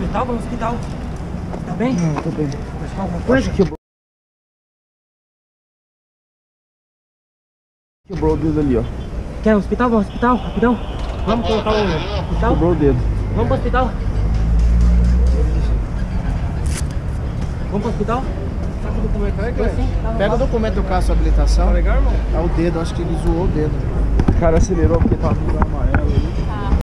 hospital? Vamos no hospital. Tá bem? Não, tô bem. Machucou alguma coisa? Quebrou. Quebrou o dedo ali, ó. Quer hospital? Vamos hospital? Rapidão. Vamos colocar o hospital? Quebrou o dedo. Vamos pro hospital? Vamos pro hospital? Tá o documento aí, tá Pega o documento do carro, sua habilitação. Tá legal, irmão? É o dedo, acho que ele zoou o dedo. O cara acelerou porque tava no lugar amarelo.